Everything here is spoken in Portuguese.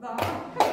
Bravo.